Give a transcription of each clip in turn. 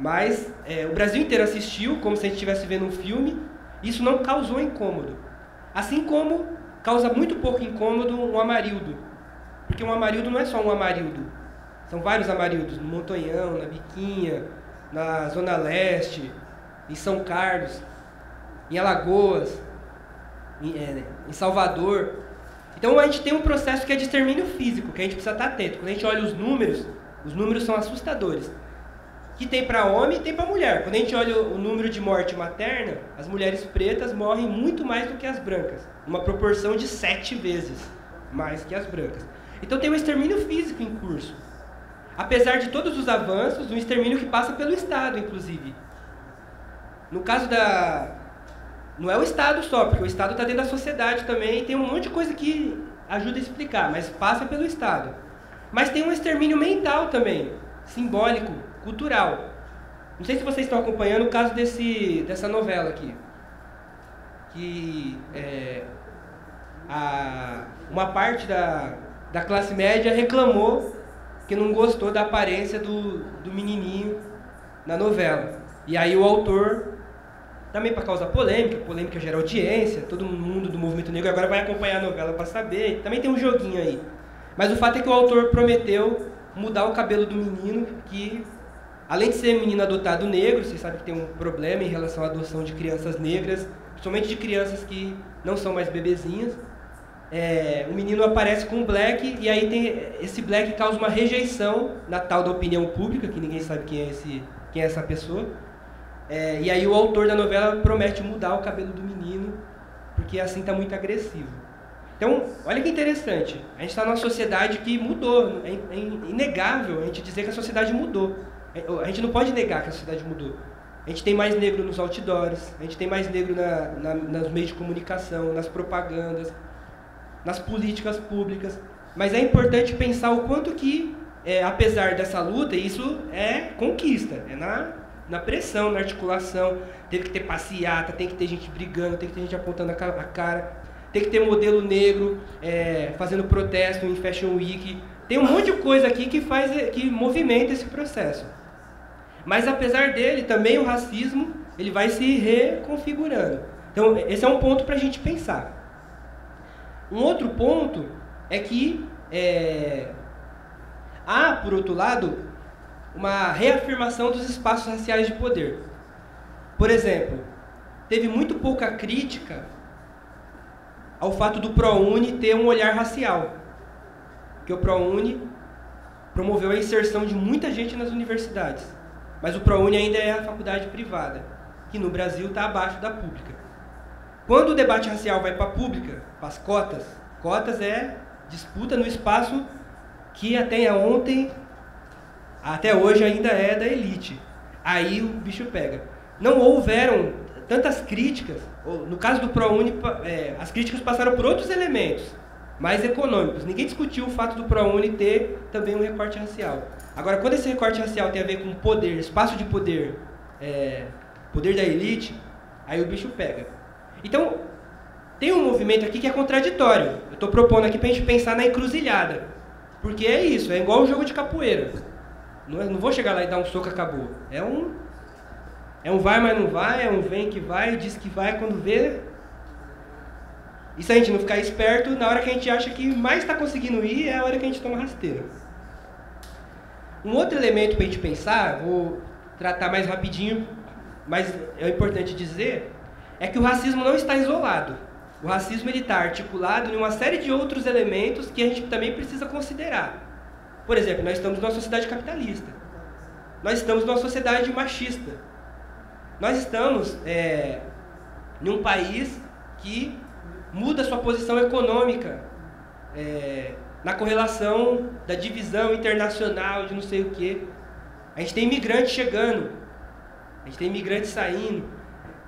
Mas é, o Brasil inteiro assistiu, como se a gente estivesse vendo um filme. Isso não causou incômodo. Assim como causa muito pouco incômodo um Amarildo. Porque um Amarildo não é só um Amarildo. São vários Amarildos. No Montonhão, na Biquinha, na Zona Leste, em São Carlos, em Alagoas, em, é, em Salvador. Então a gente tem um processo que é de extermínio físico, que a gente precisa estar atento. Quando a gente olha os números, os números são assustadores. Que tem para homem e tem para mulher. Quando a gente olha o número de morte materna, as mulheres pretas morrem muito mais do que as brancas. Uma proporção de sete vezes mais que as brancas. Então tem um extermínio físico em curso. Apesar de todos os avanços, um extermínio que passa pelo Estado, inclusive. No caso da. Não é o Estado só, porque o Estado está dentro da sociedade também, tem um monte de coisa que ajuda a explicar, mas passa pelo Estado. Mas tem um extermínio mental também, simbólico, cultural. Não sei se vocês estão acompanhando o caso desse, dessa novela aqui. Que é, a, uma parte da, da classe média reclamou que não gostou da aparência do, do menininho na novela. E aí o autor, também para causar polêmica, polêmica gera audiência, todo mundo do movimento negro agora vai acompanhar a novela para saber. Também tem um joguinho aí. Mas o fato é que o autor prometeu mudar o cabelo do menino, que além de ser menino adotado negro, vocês sabem que tem um problema em relação à adoção de crianças negras, principalmente de crianças que não são mais bebezinhas. É, o menino aparece com um black e aí tem esse black causa uma rejeição na tal da opinião pública, que ninguém sabe quem é, esse, quem é essa pessoa. É, e aí o autor da novela promete mudar o cabelo do menino, porque assim está muito agressivo. Então, olha que interessante. A gente está numa sociedade que mudou. É, é inegável a gente dizer que a sociedade mudou. É, a gente não pode negar que a sociedade mudou. A gente tem mais negro nos outdoors, a gente tem mais negro na, na, nos meios de comunicação, nas propagandas, nas políticas públicas. Mas é importante pensar o quanto que, é, apesar dessa luta, isso é conquista, é na, na pressão, na articulação. Teve que ter passeata, tem que ter gente brigando, tem que ter gente apontando a cara tem que ter modelo negro é, fazendo protesto em Fashion Week. Tem um monte de coisa aqui que faz, que movimenta esse processo. Mas apesar dele, também o racismo ele vai se reconfigurando. Então esse é um ponto para a gente pensar. Um outro ponto é que é, há, por outro lado, uma reafirmação dos espaços raciais de poder. Por exemplo, teve muito pouca crítica ao fato do ProUni ter um olhar racial. Que o ProUni promoveu a inserção de muita gente nas universidades. Mas o ProUni ainda é a faculdade privada, que no Brasil está abaixo da pública. Quando o debate racial vai para a pública, para as cotas, cotas é disputa no espaço que até ontem, até hoje ainda é da elite. Aí o bicho pega. Não houveram tantas críticas, no caso do ProUni, é, as críticas passaram por outros elementos mais econômicos. Ninguém discutiu o fato do ProUni ter também um recorte racial. Agora, quando esse recorte racial tem a ver com poder, espaço de poder, é, poder da elite, aí o bicho pega. Então, tem um movimento aqui que é contraditório. Eu estou propondo aqui para a gente pensar na encruzilhada. Porque é isso, é igual um jogo de capoeira. Não, é, não vou chegar lá e dar um soco e acabou. É um é um vai, mas não vai, é um vem que vai, diz que vai quando vê. E se a gente não ficar esperto, na hora que a gente acha que mais está conseguindo ir, é a hora que a gente toma rasteira. Um outro elemento para a gente pensar, vou tratar mais rapidinho, mas é importante dizer, é que o racismo não está isolado. O racismo está articulado em uma série de outros elementos que a gente também precisa considerar. Por exemplo, nós estamos numa sociedade capitalista. Nós estamos numa sociedade machista. Nós estamos é, em um país que muda sua posição econômica é, na correlação da divisão internacional de não sei o quê. A gente tem imigrantes chegando, a gente tem imigrantes saindo.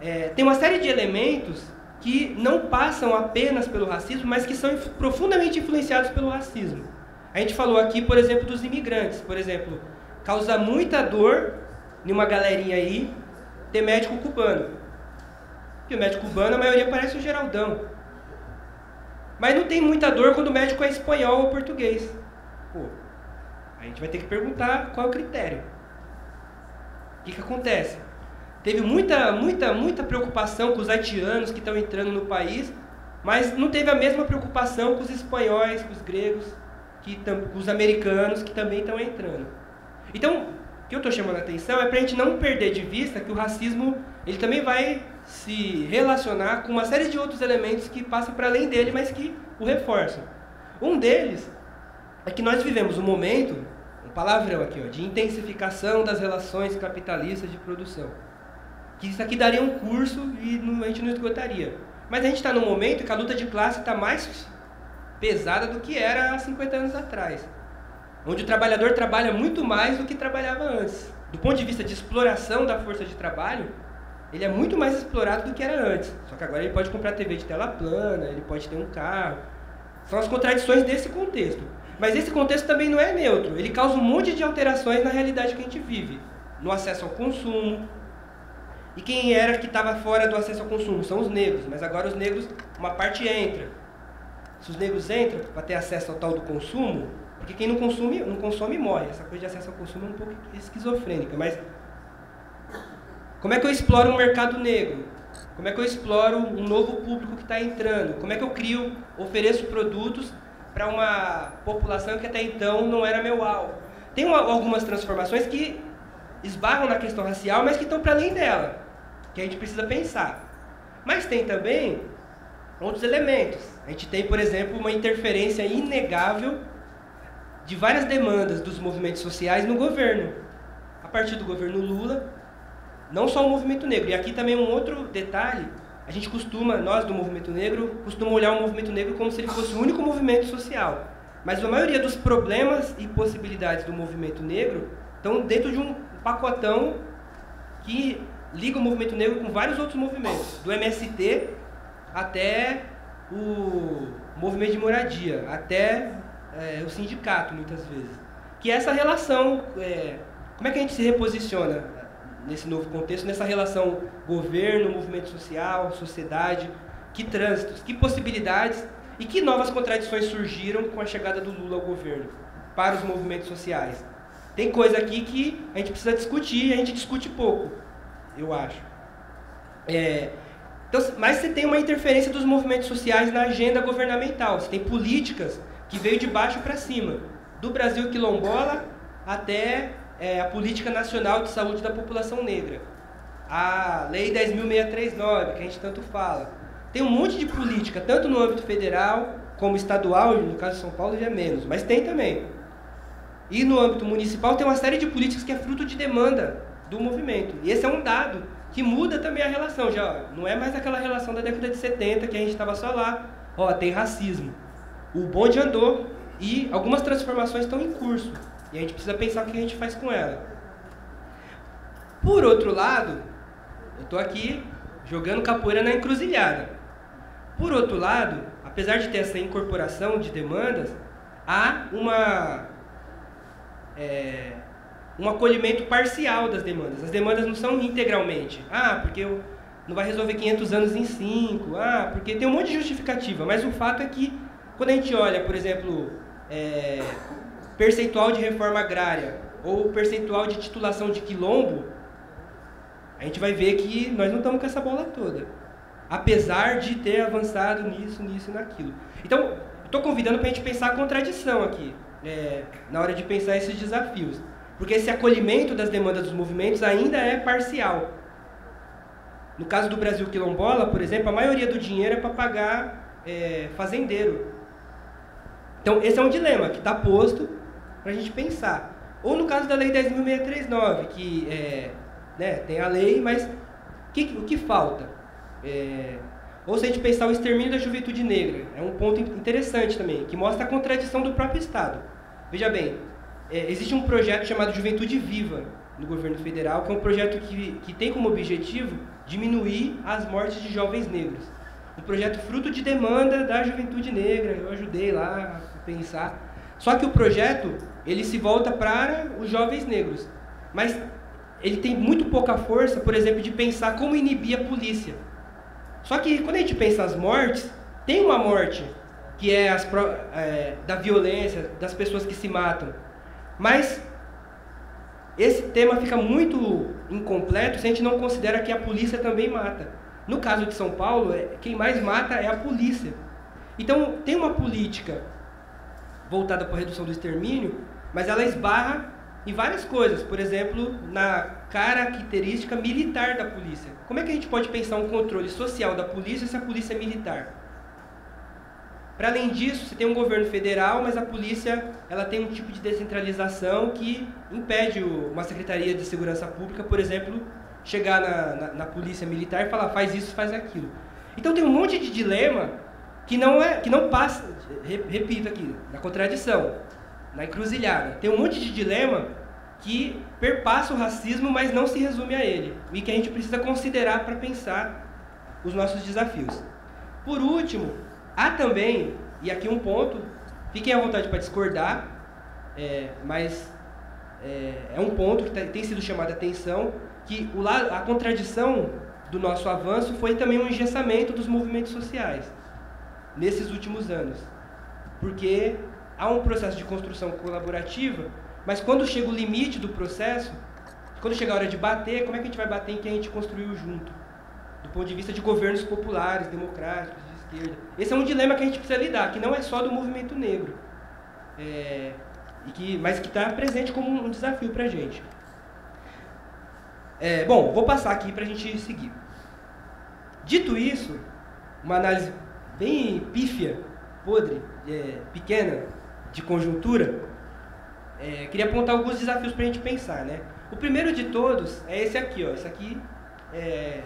É, tem uma série de elementos que não passam apenas pelo racismo, mas que são profundamente influenciados pelo racismo. A gente falou aqui, por exemplo, dos imigrantes. Por exemplo, causa muita dor em uma galerinha aí ter médico cubano. Porque o médico cubano, a maioria parece o Geraldão. Mas não tem muita dor quando o médico é espanhol ou português. Pô, a gente vai ter que perguntar qual é o critério. que, que acontece? Teve muita, muita, muita preocupação com os haitianos que estão entrando no país, mas não teve a mesma preocupação com os espanhóis, com os gregos, que, com os americanos que também estão entrando. Então, o que eu estou chamando a atenção é para a gente não perder de vista que o racismo ele também vai se relacionar com uma série de outros elementos que passam para além dele, mas que o reforçam. Um deles é que nós vivemos um momento, um palavrão aqui, ó, de intensificação das relações capitalistas de produção. Que isso aqui daria um curso e a gente não esgotaria. Mas a gente está num momento que a luta de classe está mais pesada do que era há 50 anos atrás. Onde o trabalhador trabalha muito mais do que trabalhava antes. Do ponto de vista de exploração da força de trabalho, ele é muito mais explorado do que era antes. Só que agora ele pode comprar TV de tela plana, ele pode ter um carro. São as contradições desse contexto. Mas esse contexto também não é neutro. Ele causa um monte de alterações na realidade que a gente vive. No acesso ao consumo, e quem era que estava fora do acesso ao consumo? São os negros. Mas agora os negros, uma parte entra. Se os negros entram para ter acesso ao tal do consumo, porque quem não consome, não consome morre. Essa coisa de acesso ao consumo é um pouco esquizofrênica. Mas como é que eu exploro um mercado negro? Como é que eu exploro um novo público que está entrando? Como é que eu crio, ofereço produtos para uma população que até então não era meu alvo? Tem uma, algumas transformações que esbarram na questão racial, mas que estão para além dela que a gente precisa pensar. Mas tem também outros elementos. A gente tem, por exemplo, uma interferência inegável de várias demandas dos movimentos sociais no governo. A partir do governo Lula, não só o movimento negro. E aqui também um outro detalhe, a gente costuma, nós do movimento negro, costuma olhar o movimento negro como se ele fosse o único movimento social. Mas a maioria dos problemas e possibilidades do movimento negro estão dentro de um pacotão que liga o movimento negro com vários outros movimentos, do MST até o movimento de moradia, até é, o sindicato, muitas vezes. Que é essa relação, é, como é que a gente se reposiciona nesse novo contexto, nessa relação governo, movimento social, sociedade, que trânsitos, que possibilidades e que novas contradições surgiram com a chegada do Lula ao governo para os movimentos sociais. Tem coisa aqui que a gente precisa discutir e a gente discute pouco eu acho. É, então, mas você tem uma interferência dos movimentos sociais na agenda governamental. Você tem políticas que veio de baixo para cima, do Brasil quilombola até é, a política nacional de saúde da população negra, a lei 10.639 que a gente tanto fala. Tem um monte de política, tanto no âmbito federal como estadual, no caso de São Paulo já é menos, mas tem também. E no âmbito municipal tem uma série de políticas que é fruto de demanda do movimento. E esse é um dado que muda também a relação. Já não é mais aquela relação da década de 70 que a gente estava só lá. Ó, tem racismo. O bonde andou e algumas transformações estão em curso. E a gente precisa pensar o que a gente faz com ela. Por outro lado, eu estou aqui jogando capoeira na encruzilhada. Por outro lado, apesar de ter essa incorporação de demandas, há uma é, um acolhimento parcial das demandas. As demandas não são integralmente. Ah, porque eu não vai resolver 500 anos em 5. Ah, porque tem um monte de justificativa. Mas o fato é que, quando a gente olha, por exemplo, é, percentual de reforma agrária ou percentual de titulação de quilombo, a gente vai ver que nós não estamos com essa bola toda. Apesar de ter avançado nisso, nisso e naquilo. Então, estou convidando para a gente pensar a contradição aqui, é, na hora de pensar esses desafios. Porque esse acolhimento das demandas dos movimentos ainda é parcial. No caso do Brasil quilombola, por exemplo, a maioria do dinheiro é para pagar é, fazendeiro. Então, esse é um dilema que está posto para a gente pensar. Ou no caso da Lei 10.639, que é, né, tem a lei, mas que, o que falta? É, ou se a gente pensar o extermínio da juventude negra, é um ponto interessante também, que mostra a contradição do próprio Estado. Veja bem, é, existe um projeto chamado Juventude Viva no governo federal, que é um projeto que, que tem como objetivo diminuir as mortes de jovens negros. Um projeto fruto de demanda da juventude negra, eu ajudei lá a pensar. Só que o projeto, ele se volta para os jovens negros. Mas ele tem muito pouca força, por exemplo, de pensar como inibir a polícia. Só que quando a gente pensa as mortes, tem uma morte que é, as, é da violência, das pessoas que se matam. Mas esse tema fica muito incompleto se a gente não considera que a polícia também mata. No caso de São Paulo, é, quem mais mata é a polícia. Então, tem uma política voltada para a redução do extermínio, mas ela esbarra em várias coisas. Por exemplo, na característica militar da polícia. Como é que a gente pode pensar um controle social da polícia se a polícia é militar? Para além disso, você tem um governo federal, mas a polícia ela tem um tipo de descentralização que impede uma secretaria de segurança pública, por exemplo, chegar na, na, na polícia militar e falar faz isso, faz aquilo. Então tem um monte de dilema que não é, que não passa, repito aqui, na contradição, na encruzilhada. Tem um monte de dilema que perpassa o racismo, mas não se resume a ele e que a gente precisa considerar para pensar os nossos desafios. Por último, Há também, e aqui um ponto, fiquem à vontade para discordar, é, mas é, é, um ponto que tem sido chamado a atenção, que o, a contradição do nosso avanço foi também um engessamento dos movimentos sociais nesses últimos anos. Porque há um processo de construção colaborativa, mas quando chega o limite do processo, quando chega a hora de bater, como é que a gente vai bater em quem a gente construiu junto? Do ponto de vista de governos populares, democráticos, esquerda. Esse é um dilema que a gente precisa lidar, que não é só do movimento negro, é, que, mas que está presente como um desafio para a gente. É, bom, vou passar aqui para a gente seguir. Dito isso, uma análise bem pífia, podre, é, pequena, de conjuntura, é, queria apontar alguns desafios para a gente pensar, né? O primeiro de todos é esse aqui, ó. Esse aqui é,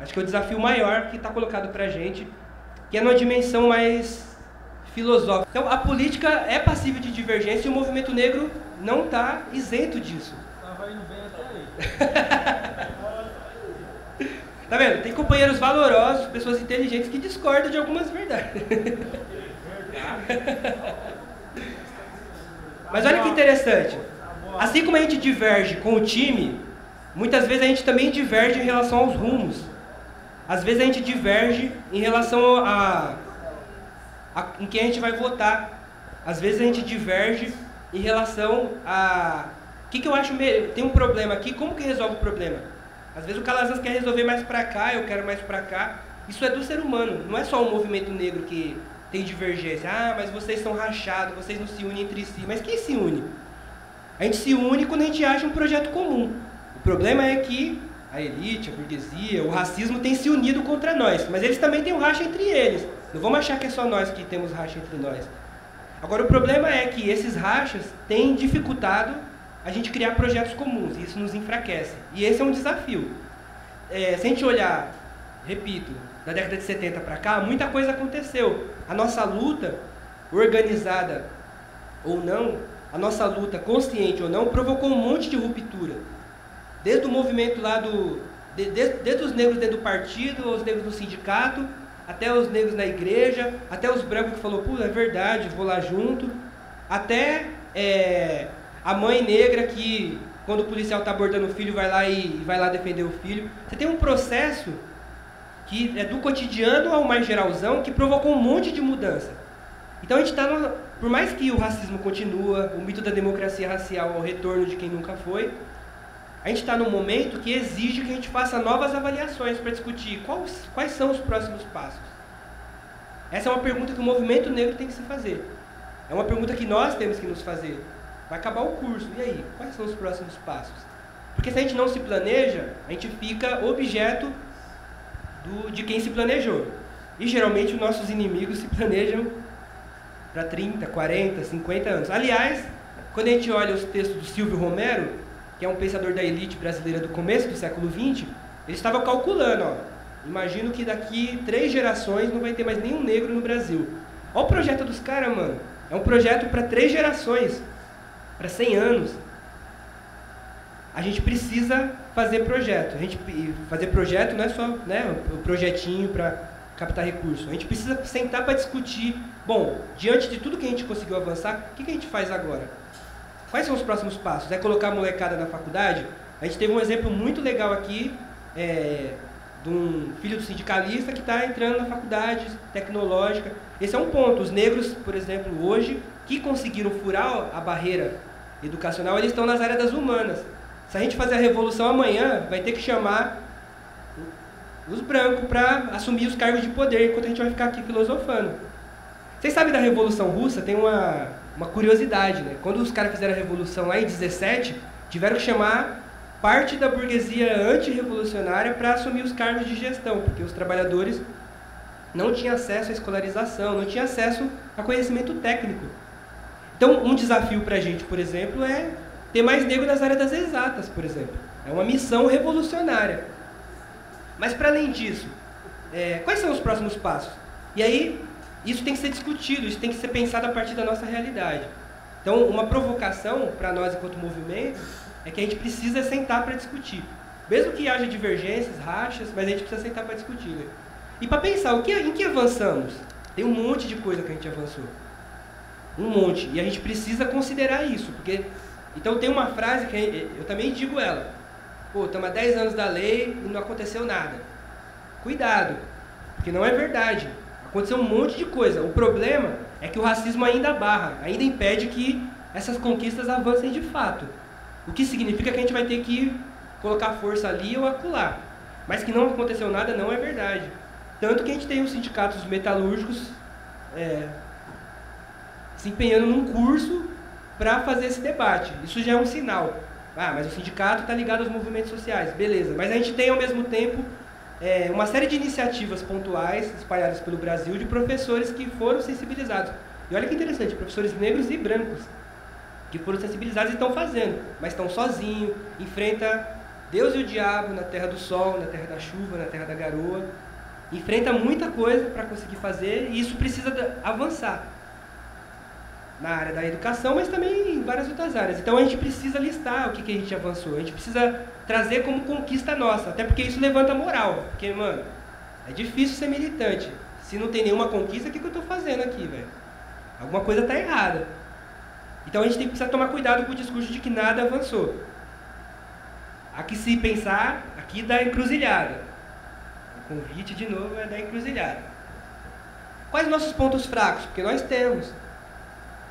acho que é o desafio maior que está colocado para a gente que é numa dimensão mais filosófica. Então, a política é passível de divergência e o movimento negro não está isento disso. Estava indo bem até aí. tá vendo? Tem companheiros valorosos, pessoas inteligentes que discordam de algumas verdades. Mas olha que interessante. Assim como a gente diverge com o time, muitas vezes a gente também diverge em relação aos rumos. Às vezes a gente diverge em relação a, a em quem a gente vai votar. Às vezes a gente diverge em relação a o que, que eu acho tem um problema aqui, como que resolve o problema? Às vezes o Calazans quer resolver mais para cá, eu quero mais para cá. Isso é do ser humano, não é só o movimento negro que tem divergência. Ah, mas vocês são rachados, vocês não se unem entre si. Mas quem se une? A gente se une quando a gente acha um projeto comum. O problema é que a elite, a burguesia, o racismo tem se unido contra nós, mas eles também têm um racha entre eles. Não vamos achar que é só nós que temos racha entre nós. Agora, o problema é que esses rachas têm dificultado a gente criar projetos comuns, e isso nos enfraquece. E esse é um desafio. É, se a gente olhar, repito, da década de 70 para cá, muita coisa aconteceu. A nossa luta, organizada ou não, a nossa luta, consciente ou não, provocou um monte de ruptura. Desde o movimento lá do. De, de, desde os negros dentro do partido, os negros no sindicato, até os negros na igreja, até os brancos que falou, pô, é verdade, vou lá junto, até é, a mãe negra que, quando o policial está abordando o filho, vai lá e vai lá defender o filho. Você tem um processo que é do cotidiano ao mais geralzão que provocou um monte de mudança. Então a gente está, por mais que o racismo continua, o mito da democracia racial o retorno de quem nunca foi, a gente está num momento que exige que a gente faça novas avaliações para discutir quais, quais são os próximos passos. Essa é uma pergunta que o movimento negro tem que se fazer. É uma pergunta que nós temos que nos fazer. Vai acabar o curso, e aí? Quais são os próximos passos? Porque se a gente não se planeja, a gente fica objeto do, de quem se planejou. E geralmente os nossos inimigos se planejam para 30, 40, 50 anos. Aliás, quando a gente olha os textos do Silvio Romero, que é um pensador da elite brasileira do começo do século XX, ele estava calculando, ó, imagino que daqui três gerações não vai ter mais nenhum negro no Brasil. Olha o projeto dos caras, mano. É um projeto para três gerações, para 100 anos. A gente precisa fazer projeto. A gente fazer projeto não é só né, o projetinho para captar recursos. A gente precisa sentar para discutir. Bom, diante de tudo que a gente conseguiu avançar, o que, que a gente faz agora? Quais são os próximos passos? É colocar a molecada na faculdade? A gente teve um exemplo muito legal aqui é, de um filho do sindicalista que está entrando na faculdade tecnológica. Esse é um ponto. Os negros, por exemplo, hoje, que conseguiram furar a barreira educacional, eles estão nas áreas das humanas. Se a gente fazer a revolução amanhã, vai ter que chamar os brancos para assumir os cargos de poder, enquanto a gente vai ficar aqui filosofando. Vocês sabem da Revolução Russa? Tem uma, uma curiosidade, né? Quando os caras fizeram a Revolução lá em 17, tiveram que chamar parte da burguesia antirrevolucionária para assumir os cargos de gestão, porque os trabalhadores não tinham acesso à escolarização, não tinham acesso a conhecimento técnico. Então, um desafio para a gente, por exemplo, é ter mais negro nas áreas das exatas, por exemplo. É uma missão revolucionária. Mas, para além disso, é, quais são os próximos passos? E aí, isso tem que ser discutido, isso tem que ser pensado a partir da nossa realidade. Então, uma provocação para nós enquanto movimento é que a gente precisa sentar para discutir. Mesmo que haja divergências, rachas, mas a gente precisa sentar para discutir. Né? E para pensar, o que, em que avançamos? Tem um monte de coisa que a gente avançou. Um monte. E a gente precisa considerar isso, porque... Então tem uma frase que eu também digo ela. Pô, estamos há 10 anos da lei e não aconteceu nada. Cuidado, porque não é verdade. Aconteceu um monte de coisa. O problema é que o racismo ainda barra, ainda impede que essas conquistas avancem de fato. O que significa que a gente vai ter que colocar força ali ou acular. Mas que não aconteceu nada não é verdade. Tanto que a gente tem os sindicatos metalúrgicos é, se empenhando num curso para fazer esse debate. Isso já é um sinal. Ah, mas o sindicato está ligado aos movimentos sociais. Beleza. Mas a gente tem, ao mesmo tempo, é, uma série de iniciativas pontuais espalhadas pelo Brasil de professores que foram sensibilizados. E olha que interessante, professores negros e brancos que foram sensibilizados e estão fazendo, mas estão sozinhos, enfrenta Deus e o diabo na terra do sol, na terra da chuva, na terra da garoa, enfrenta muita coisa para conseguir fazer e isso precisa avançar na área da educação, mas também em várias outras áreas. Então a gente precisa listar o que, que a gente avançou, a gente precisa trazer como conquista nossa, até porque isso levanta moral, porque, mano, é difícil ser militante. Se não tem nenhuma conquista, o que, que eu estou fazendo aqui, velho? Alguma coisa está errada. Então a gente tem que precisar tomar cuidado com o discurso de que nada avançou. Aqui se pensar, aqui da encruzilhada. O convite de novo é da encruzilhada. Quais nossos pontos fracos? Porque nós temos.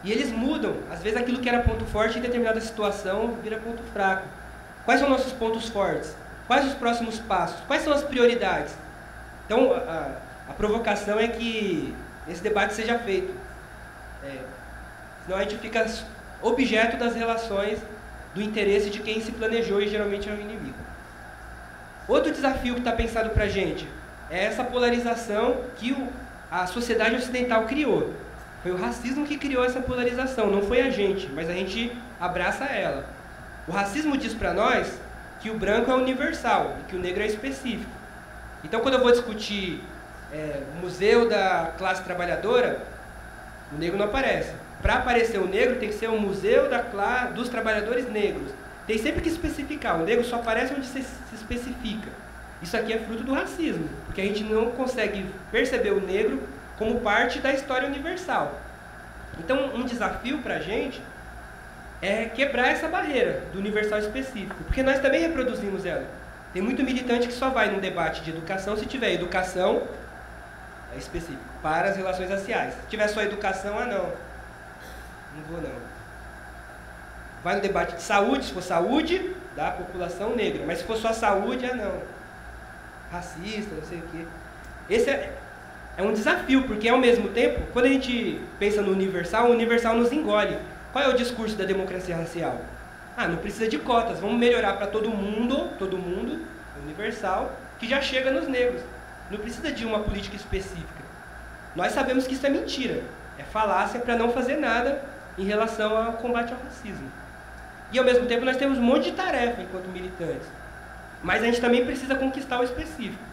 E eles mudam. Às vezes aquilo que era ponto forte em determinada situação vira ponto fraco. Quais são nossos pontos fortes? Quais os próximos passos? Quais são as prioridades? Então, a, a provocação é que esse debate seja feito. É, Senão a gente fica objeto das relações do interesse de quem se planejou e geralmente é o inimigo. Outro desafio que está pensado para a gente é essa polarização que o, a sociedade ocidental criou. Foi o racismo que criou essa polarização, não foi a gente, mas a gente abraça ela. O racismo diz para nós que o branco é universal e que o negro é específico. Então, quando eu vou discutir é, museu da classe trabalhadora, o negro não aparece. Para aparecer o negro, tem que ser um museu da, dos trabalhadores negros. Tem sempre que especificar. O negro só aparece onde se, se especifica. Isso aqui é fruto do racismo, porque a gente não consegue perceber o negro como parte da história universal. Então, um desafio para a gente é quebrar essa barreira do universal específico, porque nós também reproduzimos ela. Tem muito militante que só vai num debate de educação se tiver educação específico para as relações raciais. Se tiver só educação, ah não, não vou não. Vai no debate de saúde, se for saúde da população negra. Mas se for só saúde, ah não. Racista, não sei o quê. Esse é, é um desafio, porque ao mesmo tempo, quando a gente pensa no universal, o universal nos engole. Qual é o discurso da democracia racial? Ah, não precisa de cotas, vamos melhorar para todo mundo, todo mundo, universal, que já chega nos negros. Não precisa de uma política específica. Nós sabemos que isso é mentira, é falácia para não fazer nada em relação ao combate ao racismo. E ao mesmo tempo nós temos um monte de tarefa enquanto militantes. Mas a gente também precisa conquistar o específico.